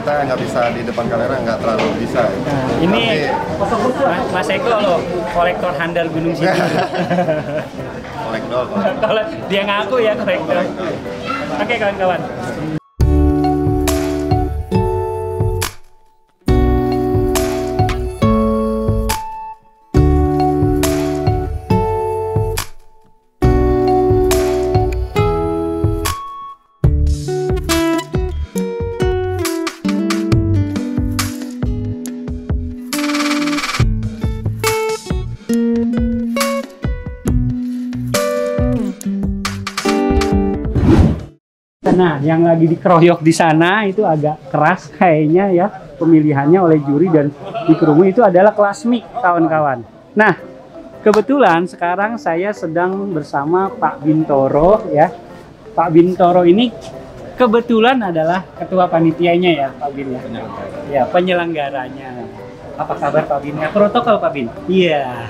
kita nggak bisa di depan kamera nggak terlalu bisa. Nah, ini Mas, Mas Eko loh, kolektor handal Gunung Sindur. kolektor. Kalau dia ngaku ya kolektor. Oke kawan-kawan. Nah, yang lagi dikeroyok di sana itu agak keras kayaknya ya pemilihannya oleh juri dan dikerumuni itu adalah kelas mik kawan-kawan. Nah, kebetulan sekarang saya sedang bersama Pak Bintoro ya. Pak Bintoro ini kebetulan adalah ketua panitianya ya Pak Bin ya. Ya, penyelenggaranya. Apa kabar Pak Bin? Ya, protokol Pak Bin. Iya.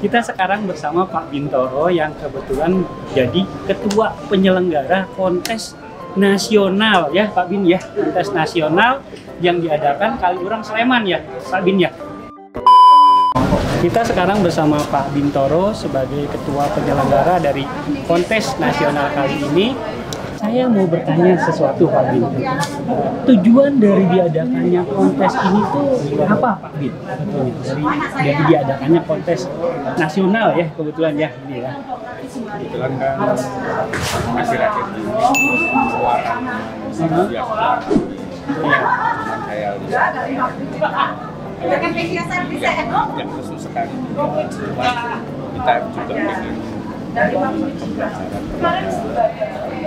Kita sekarang bersama Pak Bintoro yang kebetulan jadi ketua penyelenggara kontes nasional ya Pak Bin ya kontes nasional yang diadakan Kaliurang Sleman ya Pak Bin ya. Kita sekarang bersama Pak Bintoro sebagai ketua penyelenggara dari kontes nasional kali ini. Saya mau bertanya sesuatu Pak Bin. Tujuan dari diadakannya kontes ini tuh apa Pak Bin? Dari, dari diadakannya kontes nasional ya kebetulan ya ini ya. kebetulan kan akhir-akhir ini keluaran media Iya. teman saya lihat yang khusus sekali Cuma kita juga ingin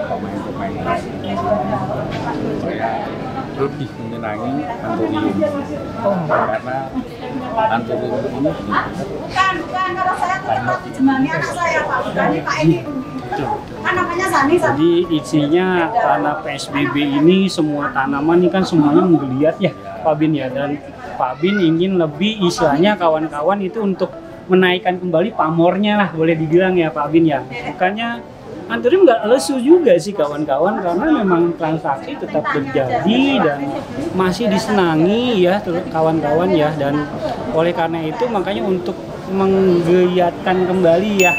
pemain-pemain supaya lebih menyenangi anturium Oh, karena anturium ini Bukan, bukan. Kalau saya tetap dijemani anak saya, Pak. Bukan ini Pak Edi. Kan namanya Sani. Jadi isinya karena PSBB ini semua tanaman ini kan semuanya menggeliat ya Pak Bin ya dan Pak Bin ingin lebih istilahnya kawan-kawan itu untuk menaikkan kembali pamornya lah boleh dibilang ya Pak Bin ya. Bukannya Anturium nggak lesu juga sih kawan-kawan karena memang transaksi tetap terjadi dan masih disenangi ya kawan-kawan ya. Dan oleh karena itu makanya untuk menggiatkan kembali ya.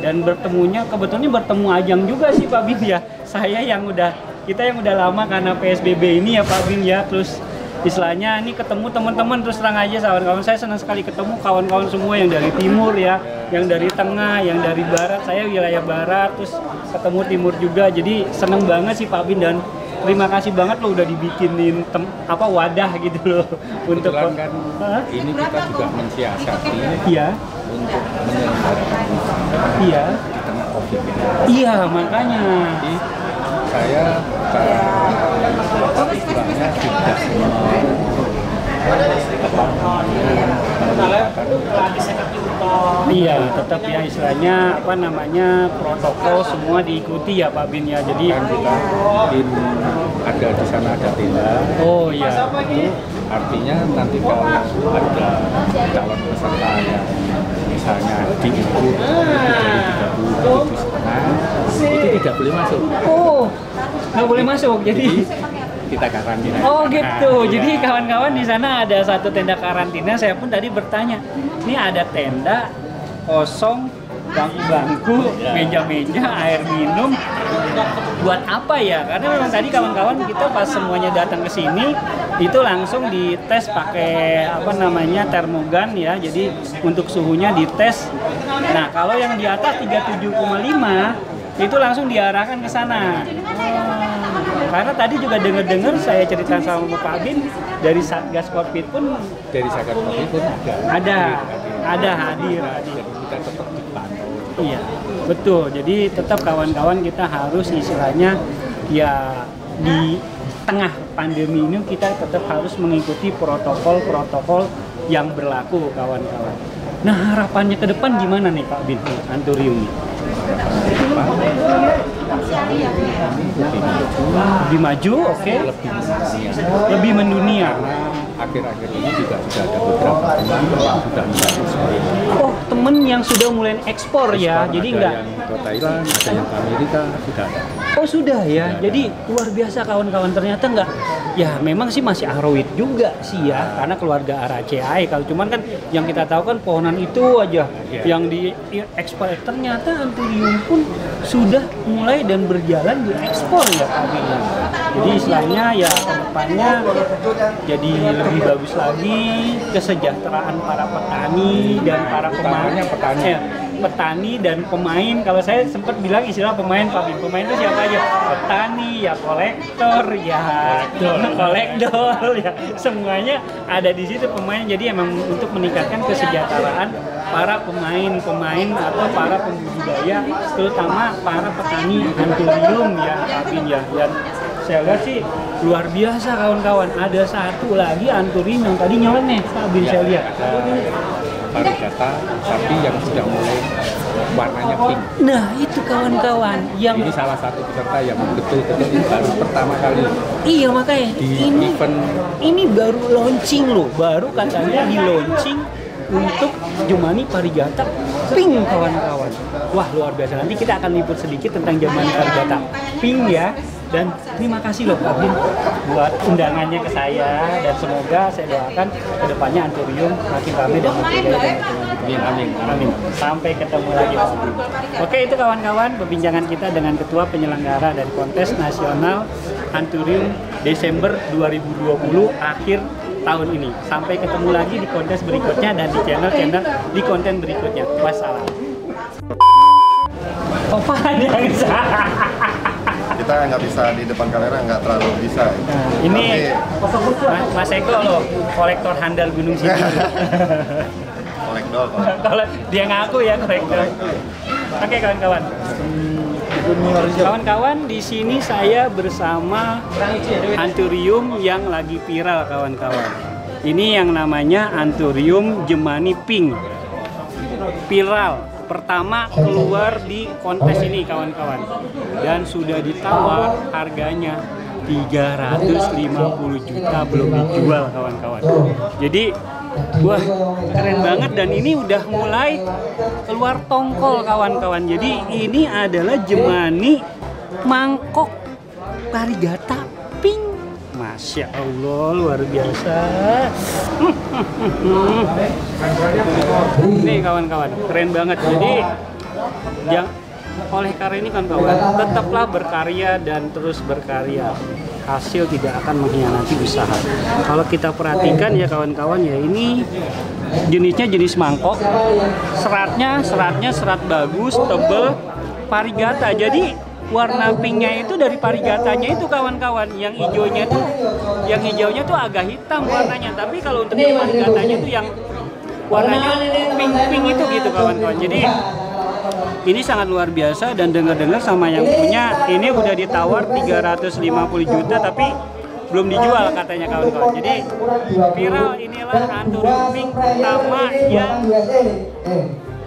Dan bertemunya kebetulan bertemu Ajang juga sih Pak Bin ya. Saya yang udah kita yang udah lama karena PSBB ini ya Pak Bin ya. Terus istilahnya ini ketemu teman-teman terus terang aja kawan-kawan saya senang sekali ketemu kawan-kawan semua yang dari timur ya yang dari tengah yang dari barat. Saya wilayah barat terus ketemu timur juga. Jadi seneng banget sih Pak Bin dan terima kasih banget lo udah dibikinin tem apa wadah gitu loh untuk kebetulan kan ini kita juga mensiasati iya. untuk menyelenggarakan iya. di tengah covid ini. Iya makanya. Jadi saya tidak Iya, tetap ya istilahnya apa namanya protokol semua diikuti ya Pak Bin ya. Jadi kan kita tim ada di sana ada tenda oh iya. itu artinya nanti kalau ada calon peserta yang misalnya lebih dari 37 setengah tidak boleh masuk Oh, nggak boleh masuk. Jadi kita karantina Oh gitu. Nah, Jadi iya. kawan-kawan di sana ada satu tenda karantina. Saya pun tadi bertanya, ini ada tenda kosong, bangku-bangku, meja-meja, air minum. Buat apa ya? Karena memang tadi kawan-kawan kita pas semuanya datang ke sini itu langsung dites pakai apa namanya termogan ya. Jadi untuk suhunya dites. Nah, kalau yang di atas 37,5 itu langsung diarahkan ke sana. Karena tadi juga dengar-dengar saya cerita sama Pak Bin dari Satgas Covid pun dari Sakar Kopi pun ada ada ada hadir hadir. kita tetap dipantau Iya, betul. Jadi tetap kawan-kawan kita harus istilahnya ya di tengah pandemi ini kita tetap harus mengikuti protokol-protokol yang berlaku kawan-kawan. Nah harapannya ke depan gimana nih Pak Bin Anturium? Lebih maju, oke? mendunia. Lebih mendunia. Akhir-akhir ini juga sudah ada beberapa teman yang sudah seperti ini. Oh, temen yang sudah mulai ekspor ya. Ekspor Jadi ada enggak yang ke Thailand, ada yang ke Amerika, sudah ada. Oh sudah ya, Sudah jadi luar biasa kawan-kawan ternyata nggak, ya memang sih masih aroid juga sih ya, karena keluarga Araceae. Kalau cuman kan yang kita tahu kan pohonan itu aja Iya. yang di ekspor. Ternyata anturium pun sudah mulai dan berjalan di ekspor ya Pak. Jadi istilahnya ya ke depannya jadi lebih bagus lagi kesejahteraan para petani dan para pemain. petani. Eh, petani dan pemain. Kalau saya sempat bilang istilah pemain Pak Bin. pemain itu siapa aja? Petani ya kolektor ya kolektor. ya. Semuanya ada di situ pemain. Jadi emang untuk meningkatkan kesejahteraan para pemain-pemain atau para pembudidaya terutama para petani anturium ya Pak Bin ya. Dan saya lihat sih luar biasa kawan-kawan ada satu lagi anturium yang tadi nyeleneh Pak Bin saya lihat Ada varigata sapi yang sudah mulai warnanya pink. Nah itu kawan-kawan yang Ini salah satu peserta yang betul-betul ini baru pertama kali iya makanya di ini event ini baru launching loh, baru katanya di launching untuk Jumani Parigata Pink kawan-kawan. Wah luar biasa. Nanti kita akan liput sedikit tentang Jumani Parigata Pink ya. Dan terima kasih loh Pak Bin buat undangannya ke saya dan semoga saya doakan ke depannya Anturium makin ramai dan makin dan maju. Amin, amin. Amin. Sampai ketemu lagi Pak Bin. Oke itu kawan-kawan perbincangan kita dengan Ketua Penyelenggara dari Kontes Nasional Anturium Desember 2020 akhir tahun ini. Sampai ketemu lagi di kontes berikutnya dan di channel-channel di konten berikutnya. Wassalam. Opa yang salah. Kita nggak bisa di depan kamera nggak terlalu bisa. Nah, ini Mas, Mas Eko loh, kolektor handal Gunung Sindur. Tapi kolektor. kalau- dia ngaku ya kolektor. Oke kawan-kawan. Kawan-kawan di sini saya bersama Anturium yang lagi viral kawan-kawan. Ini yang namanya Anturium Jemani Pink. Viral pertama keluar di kontes ini kawan-kawan dan sudah ditawar harganya 350 juta belum dijual kawan-kawan. Jadi wah keren banget dan ini udah mulai keluar tongkol kawan-kawan. Jadi ini adalah Jemani mangkok Parigata Pink. Masya Allah luar biasa. Nih kawan-kawan, keren banget. Jadi yang oleh karena ini kawan-kawan, tetaplah berkarya dan terus berkarya. Hasil tidak akan mengkhianati usaha. Kalau kita perhatikan ya kawan-kawan ya ini jenisnya jenis mangkok. Seratnya seratnya serat bagus, tebel, parigata. Jadi warna pinknya itu dari parigatanya itu kawan-kawan. Yang hijaunya tuh yang hijaunya tuh agak hitam warnanya. Tapi kalau untuk yang parigatanya tuh yang warnanya pink-pink itu gitu kawan-kawan. Jadi ini sangat luar biasa dan dengar-dengar sama yang punya ini udah ditawar 350 juta tapi belum dijual katanya kawan-kawan. Jadi viral inilah Anturium Pink pertama yang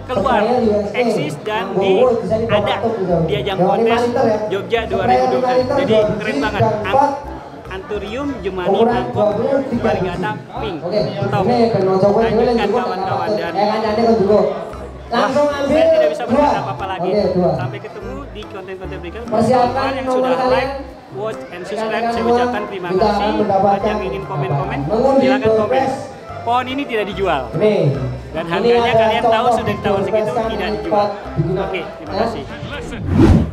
keluar eksis dan di ada di ajang kontes Jogja 2012. Jadi keren banget. An- Anturium Jemani Mangkok Parigata Pink. Top. Lanjutkan kawan-kawan dan Wah, saya tidak bisa berkata apa-apa lagi. Sampai ketemu di konten-konten berikutnya. Persiapkan yang sudah like, watch, and subscribe, saya ucapkan terima kasih. Buat mendapatkan yang ingin komen-komen, silakan komen. Pohon ini tidak dijual. Nih. Dan harganya kalian tahu sudah ditawarkan segitu pilpres kami tidak di dijual. Oke, terima Ya. kasih.